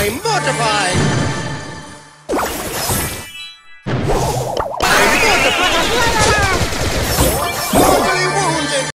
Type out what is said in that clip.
I'm mortified.